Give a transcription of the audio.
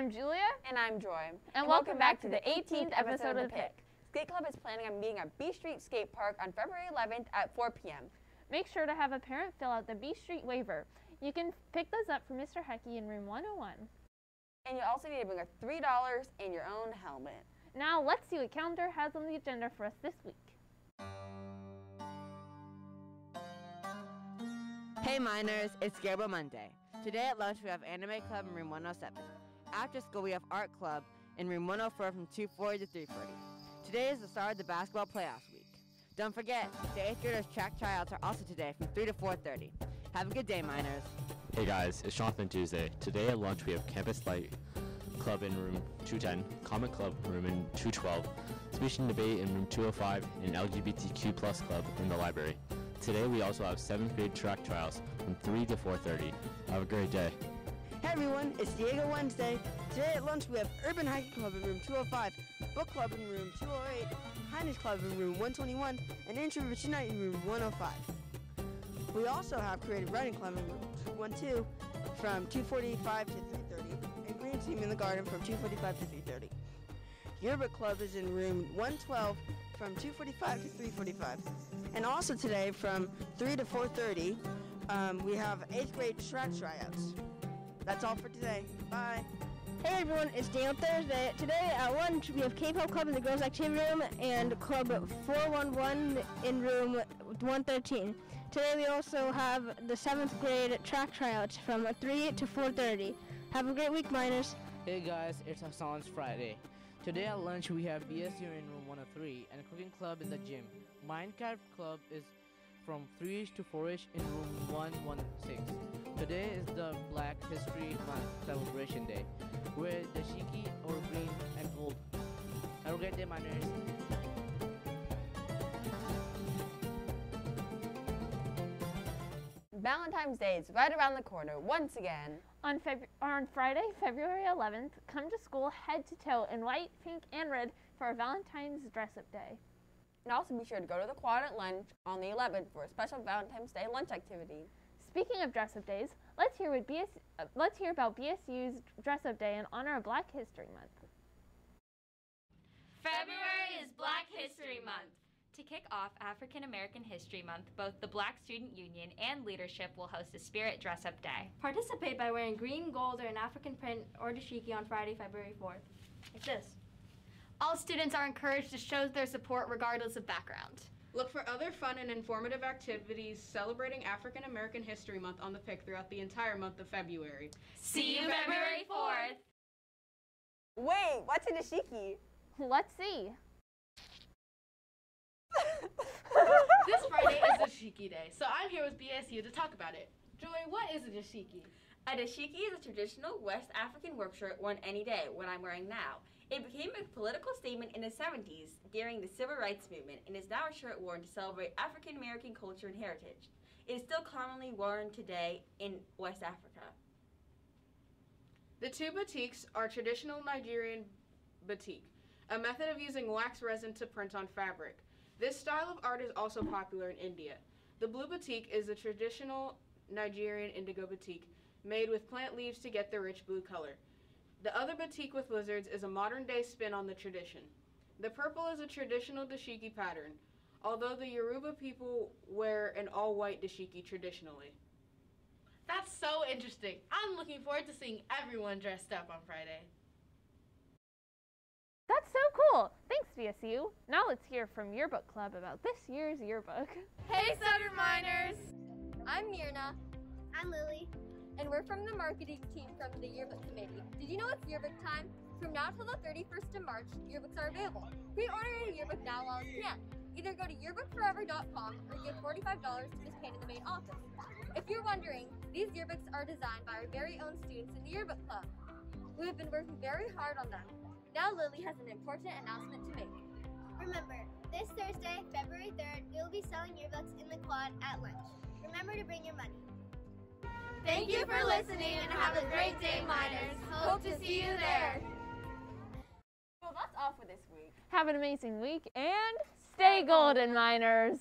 Miners! I'm Julia. And I'm Joy. And welcome back to the 18th episode of The Pick. Skate Club is planning on meeting at B Street Skate Park on February 11th at 4 p.m. Make sure to have a parent fill out the B Street waiver. You can pick those up from Mr. Hecky in room 101. And you also need to bring a $3 and your own helmet. Now let's see what calendar has on the agenda for us this week. Hey miners, it's Gabriel Monday. Today at lunch we have Anime Club in room 107. After school we have Art Club in room 104 from 2.40 to 3.40. Today is the start of the basketball playoffs week. Don't forget, the 8th graders track tryouts are also today from 3 to 4.30. Have a good day, miners. Hey guys, it's Jonathan Tuesday. Today at lunch we have Campus Light Club in room 210, Comic Club room in 212, Speech and Debate in room 205, and LGBTQ Plus Club in the library. Today we also have 7th grade track trials from 3 to 4.30. Have a great day. Hey everyone, it's Diego Wednesday. Today at lunch we have Urban Hiking Club in room 205, Book Club in room 208, Highness Club in room 121, and Introversion Night in room 105. We also have Creative Writing Club in room 212 from 245 to 330, and Green Team in the Garden from 245 to 330. Yearbook Club is in room 112 from 245 to 345. And also today from 3 to 4.30, um, we have 8th grade track tryouts. That's all for today. Bye. Hey everyone, it's Daniel Thursday. Today at lunch we have K-pop club in the girls' activity room and club 411 in room 113. Today we also have the seventh grade track tryouts from 3 to 4:30. Have a great week, miners. Hey guys, it's Hassan's Friday. Today at lunch we have BSU in room 103 and cooking club in the gym. Minecraft club is from 3ish to 4ish in room 116. Today is the Black History Month celebration day. Wear dashiki or green and gold. Have a great day, miners. Valentine's Day is right around the corner once again. On, Feb- on Friday, February 11th, come to school head to toe in white, pink, and red for our Valentine's dress up day. And also be sure to go to the quad at lunch on the 11th for a special Valentine's Day lunch activity. Speaking of dress up days, let's hear, what BS- uh, let's hear about BSU's dress up day in honor of Black History Month. February is Black History Month. To kick off African American History Month, both the Black Student Union and leadership will host a Spirit Dress Up Day. Participate by wearing green, gold, or an African print or dashiki on Friday, February 4th. Like this. All students are encouraged to show their support regardless of background. Look for other fun and informative activities celebrating African American History Month on the pick throughout the entire month of February. See you February 4th. Wait, what's a dashiki? Let's see. this Friday is a Dashiki Day, so I'm here with BSU to talk about it. Joy, what is a dashiki? A dashiki is a traditional West African work shirt worn any day, what I'm wearing now. It became a political statement in the 70s during the Civil Rights Movement and is now a shirt worn to celebrate African American culture and heritage. It is still commonly worn today in West Africa. The two batiks are traditional Nigerian batik, a method of using wax resin to print on fabric. This style of art is also popular in India. The blue batik is a traditional Nigerian indigo batik made with plant leaves to get the rich blue color. The other batik with lizards is a modern day spin on the tradition. The purple is a traditional dashiki pattern, although the Yoruba people wear an all white dashiki traditionally. That's so interesting. I'm looking forward to seeing everyone dressed up on Friday. That's so cool. Thanks, BSU. Now let's hear from Yearbook Club about this year's yearbook. Hey, Sutter Miners! I'm Mirna. I'm Lily. And we're from the marketing team from the Yearbook Committee. Did you know it's yearbook time? From now till the 31st of March, yearbooks are available. Pre-order a yearbook now while you can. Either go to yearbookforever.com or give $45 to Miss Payne in the main office. If you're wondering, these yearbooks are designed by our very own students in the Yearbook Club. We have been working very hard on them. Now Lily has an important announcement to make. Remember, this Thursday, February 3rd, we will be selling yearbooks in the quad at lunch. Remember to bring your money. Thank you for listening and have a great day, miners. Hope to see you there. Well, that's all for this week. Have an amazing week and stay golden, miners.